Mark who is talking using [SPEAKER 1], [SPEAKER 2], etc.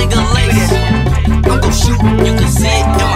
[SPEAKER 1] I'm gon' shoot, you can see it.